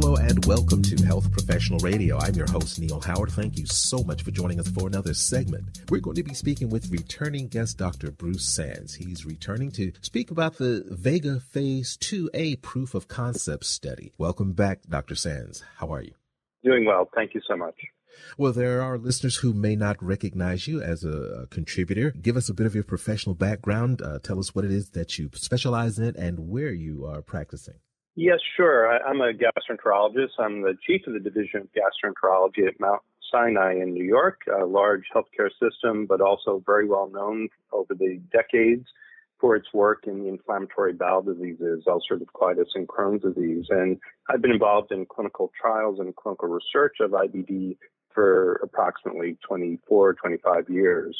Hello and welcome to Health Professional Radio. I'm your host, Neil Howard. Thank you so much for joining us for another segment. We're going to be speaking with returning guest Dr. Bruce Sands. He's returning to speak about the Vega Phase 2A proof of concept study. Welcome back, Dr. Sands. How are you? Doing well. Thank you so much. Well, there are listeners who may not recognize you as a, contributor. Give us a bit of your professional background. Uh, tell us what it is that you specialize in and where you are practicing. Yes, sure. I, am a gastroenterologist. I'm the chief of the division of gastroenterology at Mount Sinai in New York, a large healthcare system, but also very well known over the decades for its work in inflammatory bowel diseases, ulcerative colitis, and Crohn's disease. And I've been involved in clinical trials and clinical research of IBD for approximately 24, 25 years.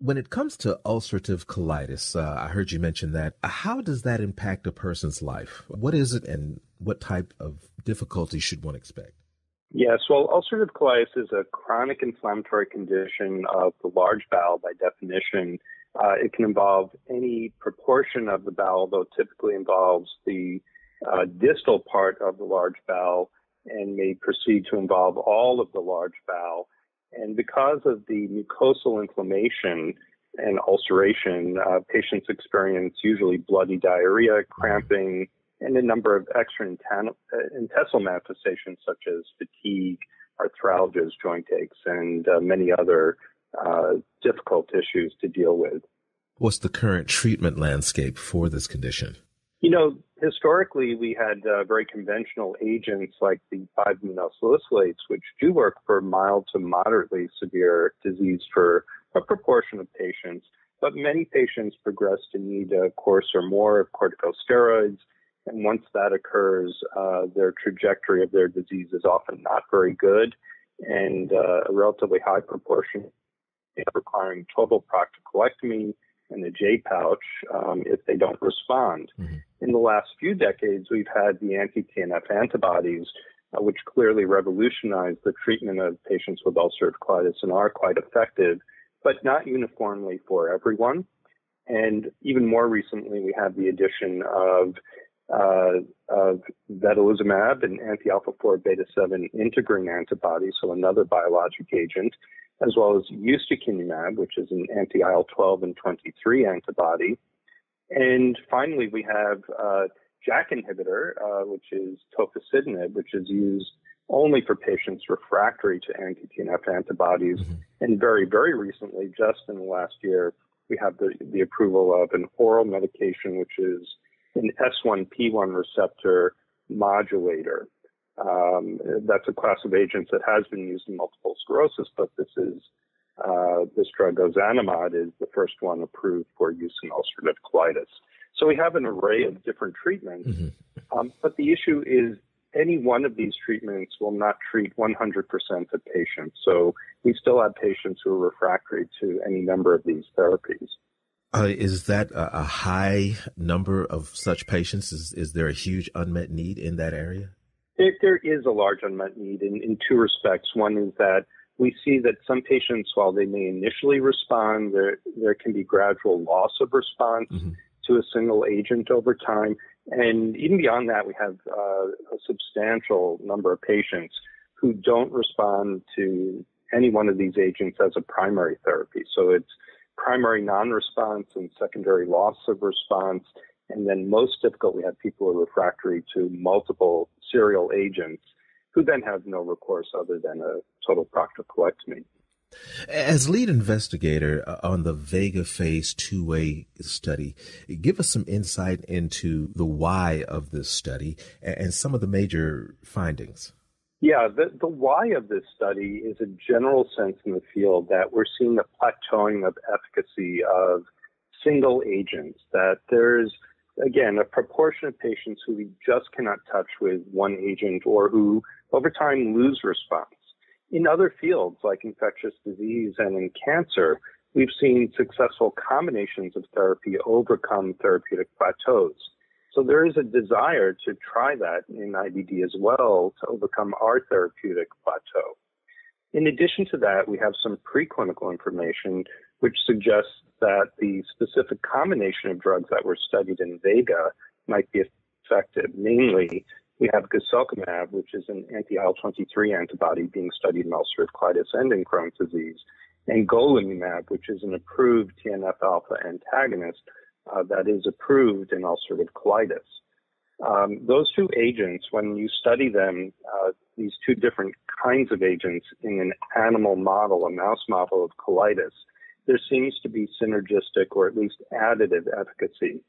When it comes to ulcerative colitis, uh, I heard you mention that. How does that impact a person's life? What is it and what type of difficulty should one expect? Yes, well, ulcerative colitis is a chronic inflammatory condition of the large bowel by definition. Uh, it can involve any proportion of the bowel, though typically involves the uh, distal part of the large bowel and may proceed to involve all of the large bowel. And because of the mucosal inflammation and ulceration, uh, patients experience usually bloody diarrhea, cramping, and a number of extra uh, intestinal manifestations such as fatigue, arthralgias, joint aches, and uh, many other uh, difficult issues to deal with. What's the current treatment landscape for this condition? You know, historically we had uh, very conventional agents like the 5-amino salicylates, which do work for mild to moderately severe disease for a proportion of patients. But many patients progress to need a course or more of corticosteroids. And once that occurs, uh, their trajectory of their disease is often not very good and uh, a relatively high proportion requiring total proctocolectomy and the J pouch um, if they don't respond. Mm-hmm. In the last few decades, we've had the anti TNF antibodies, uh, which clearly revolutionized the treatment of patients with ulcerative colitis and are quite effective, but not uniformly for everyone. And even more recently, we have the addition of uh, of vedolizumab, an anti-alpha 4 beta 7 integrin antibody, so another biologic agent, as well as ustekinumab, which is an anti-IL-12 and 23 antibody. And finally, we have uh, JAK inhibitor, uh, which is tofacitinib, which is used only for patients refractory to anti-TNF antibodies. Mm-hmm. And very, very recently, just in the last year, we have the, the approval of an oral medication, which is an S1P1 receptor modulator. Um, that's a class of agents that has been used in multiple sclerosis, but this is uh, this drug ozanimod is the first one approved for use in ulcerative colitis. So we have an array of different treatments, mm-hmm. um, but the issue is any one of these treatments will not treat 100% of patients. So we still have patients who are refractory to any number of these therapies. Uh, is that a, a, high number of such patients? Is, is there a huge unmet need in that area? There, there is a large unmet need in, in two respects. One is that we see that some patients, while they may initially respond, there, there can be gradual loss of response mm-hmm. to a single agent over time. And even beyond that, we have uh, a substantial number of patients who don't respond to any one of these agents as a primary therapy. So it's primary non-response and secondary loss of response and then most difficult, we have people who are refractory to multiple serial agents who then have no recourse other than a total proctocolectomy. As lead investigator uh, on the Vega Phase 2A study, give us some insight into the why of this study and some of the major findings. Yeah, the, the why of this study is a general sense in the field that we're seeing a plateauing of efficacy of single agents, that there's again, a proportion of patients who we just cannot touch with one agent or who over time lose response. In other fields like infectious disease and in cancer, we've seen successful combinations of therapy overcome therapeutic plateaus. So there is a desire to try that in IBD as well to overcome our therapeutic plateau. In addition to that, we have some preclinical information which suggests that the specific combination of drugs that were studied in Vega might be effective, namely We have guselkumab, which is an anti-IL-23 antibody being studied in ulcerative colitis and in Crohn's disease, and golimumab, which is an approved TNF-alpha antagonist uh, that is approved in ulcerative colitis. Um, those two agents, when you study them, uh, these two different kinds of agents in an animal model, a mouse model of colitis, there seems to be synergistic or at least additive efficacy.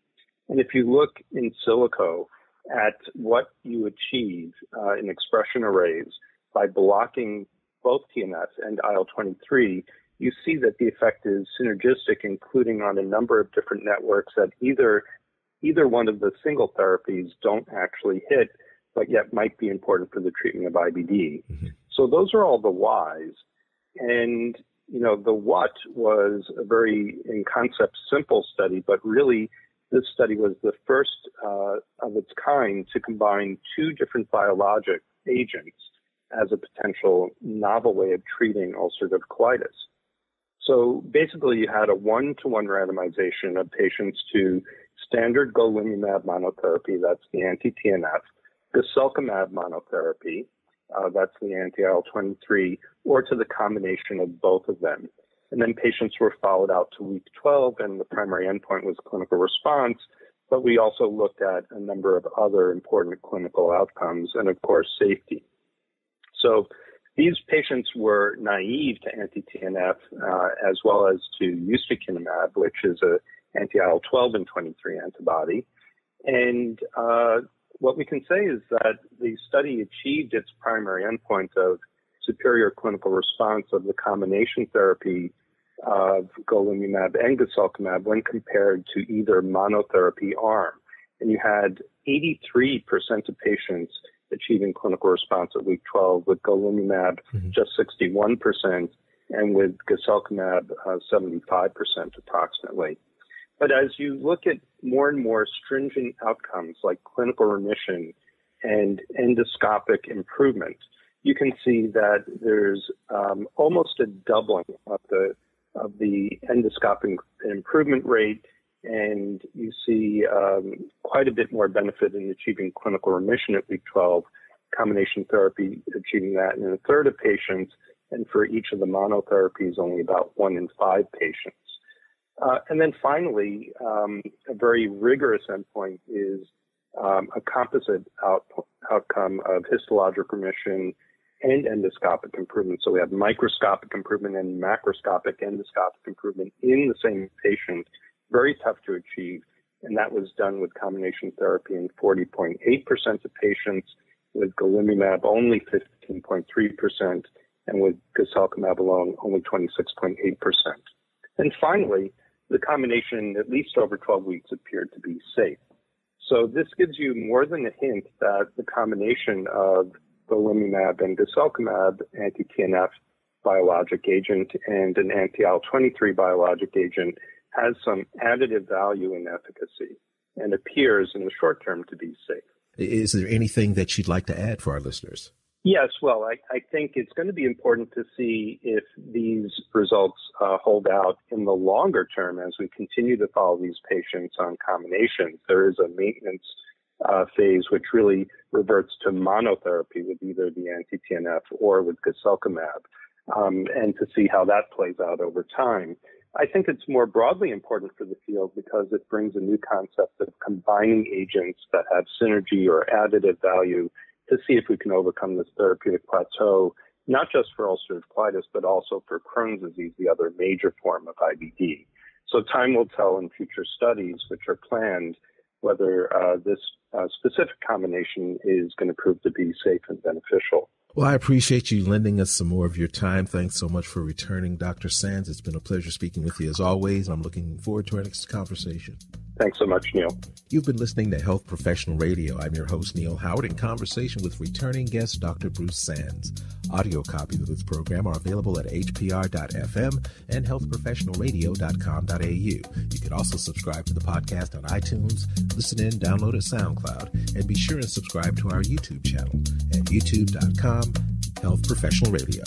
And if you look in silico at what you achieve uh, in expression arrays by blocking both TNF and IL-23, you see that the effect is synergistic, including on a number of different networks that either either one of the single therapies don't actually hit, but yet might be important for the treatment of IBD. Mm-hmm. So those are all the whys. And, you know, the what was a very, in concept, simple study, but really this study was the first uh, of its kind to combine two different biologic agents as a potential novel way of treating ulcerative colitis. So basically, you had a one-to-one randomization of patients to standard golimumab monotherapy, that's the anti-TNF, guselkumab monotherapy, uh, that's the anti-IL-23, or to the combination of both of them. And then patients were followed out to week 12, and the primary endpoint was clinical response. But we also looked at a number of other important clinical outcomes and, of course, safety. So these patients were naive to anti-TNF uh, as well as to ustekinumab, which is a anti-IL-12 and 23 antibody. And uh, what we can say is that the study achieved its primary endpoint of superior clinical response of the combination therapy of golimumab and guselkumab when compared to either monotherapy arm. And you had 83% of patients achieving clinical response at week 12 with golimumab, mm-hmm. just 61%, and with guselkumab, uh, 75% approximately. But as you look at more and more stringent outcomes like clinical remission and endoscopic improvement, you can see that there's um, almost a doubling of the of the endoscopic improvement rate, and you see um, quite a bit more benefit in achieving clinical remission at week 12. Combination therapy achieving that in a third of patients, and for each of the monotherapies, only about one in five patients. Uh, and then finally, um, a very rigorous endpoint is um, a composite out, outcome of histologic remission and endoscopic improvement. So we have microscopic improvement and macroscopic endoscopic improvement in the same patient. Very tough to achieve. And that was done with combination therapy in 40.8% of patients, with golimumab only 15.3%, and with guselkumab alone only 26.8%. And finally, the combination, at least over 12 weeks, appeared to be safe. So this gives you more than a hint that the combination of golimumab and guselkumab, anti-TNF biologic agent, and an anti-IL-23 biologic agent has some additive value in efficacy and appears in the short term to be safe. Is there anything that you'd like to add for our listeners? Yes, well, I, I, think it's going to be important to see if these results uh, hold out in the longer term as we continue to follow these patients on combinations. There is a maintenance uh, phase which really reverts to monotherapy with either the anti-TNF or with guselkumab, um, and to see how that plays out over time. I think it's more broadly important for the field because it brings a new concept of combining agents that have synergy or additive value to see if we can overcome this therapeutic plateau, not just for ulcerative colitis, but also for Crohn's disease, the other major form of IBD. So time will tell in future studies, which are planned, whether uh, this uh, specific combination is going to prove to be safe and beneficial. Well, I appreciate you lending us some more of your time. Thanks so much for returning, Dr. Sands. It's been a pleasure speaking with you as always. I'm looking forward to our next conversation. Thanks so much, Neil. You've been listening to Health Professional Radio. I'm your host, Neil Howard, in conversation with returning guest Dr. Bruce Sands. Audio copies of this program are available at hpr.fm and healthprofessionalradio.com.au. You can also subscribe to the podcast on iTunes, listen in, download at SoundCloud, and be sure and subscribe to our YouTube channel at youtube.com Health Professional Radio.